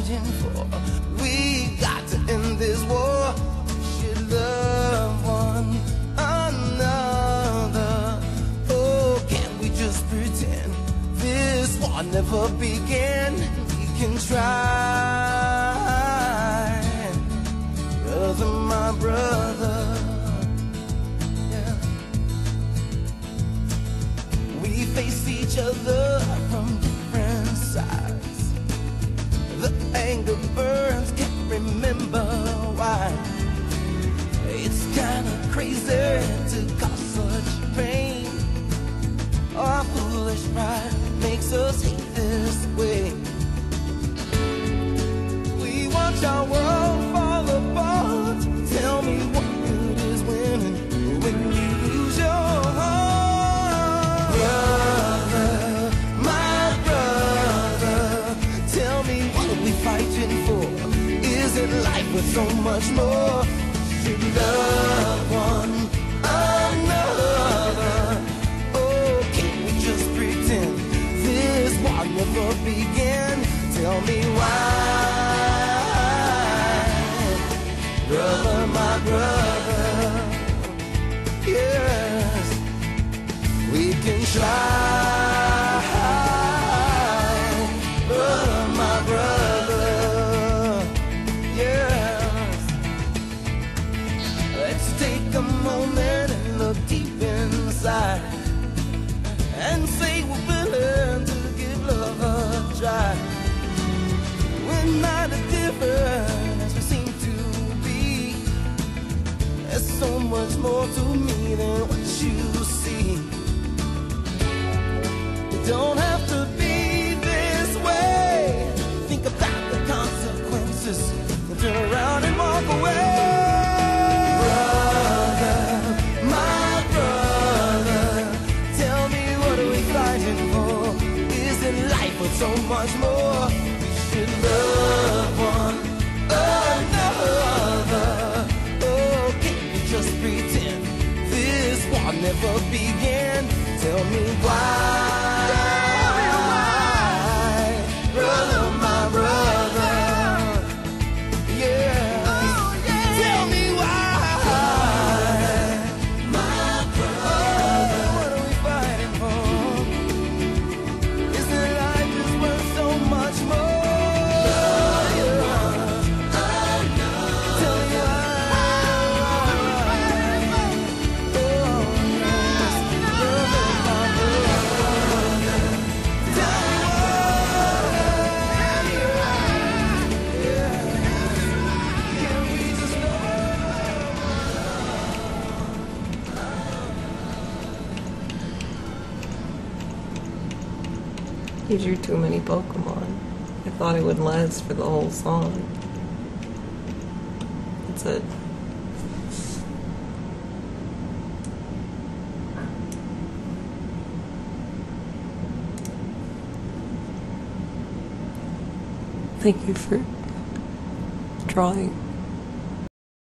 fighting for. We got to end this war. Should love one another. Oh, can we just pretend this war never began? We can try, brother, my brother. Yeah. We face each other remember why. It's kinda crazy to cause such pain. Our foolish pride makes us hate this way. We watch our world Worth so much more? Should love one another. Oh, can't we just pretend this war never began? Tell me why, brother, my brother. Yes, we can try, Let's take a moment and look deep inside and say we're willing to give love a try. We're not as different as we seem to be. There's so much more to me than what you see. Don't life so much more? We should love one another. Oh, can't we just pretend this war never began? Tell me why, He drew too many Pokemon. I thought it would last for the whole song. That's it. Thank you for drawing.